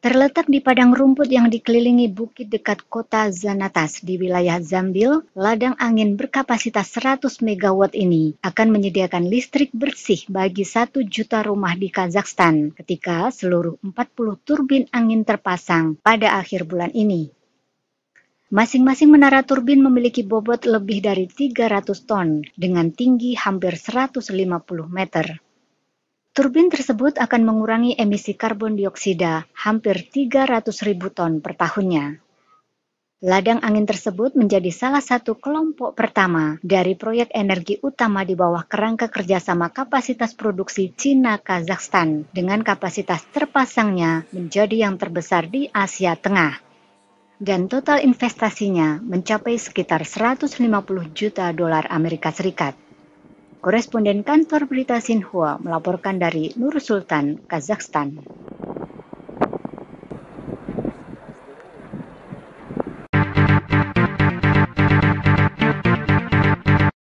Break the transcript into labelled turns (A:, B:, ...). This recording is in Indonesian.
A: Terletak di padang rumput yang dikelilingi bukit dekat kota Zanatas di wilayah Zambil, ladang angin berkapasitas 100 MW ini akan menyediakan listrik bersih bagi satu juta rumah di Kazakhstan ketika seluruh 40 turbin angin terpasang pada akhir bulan ini. Masing-masing menara turbin memiliki bobot lebih dari 300 ton dengan tinggi hampir 150 meter. Turbin tersebut akan mengurangi emisi karbon dioksida hampir 300 ribu ton per tahunnya. Ladang angin tersebut menjadi salah satu kelompok pertama dari proyek energi utama di bawah kerangka kerjasama kapasitas produksi Cina-Kazakhstan dengan kapasitas terpasangnya menjadi yang terbesar di Asia Tengah. Dan total investasinya mencapai sekitar 150 juta dolar Amerika Serikat. Koresponden kantor berita Xinhua melaporkan dari Nur Sultan, Kazakhstan.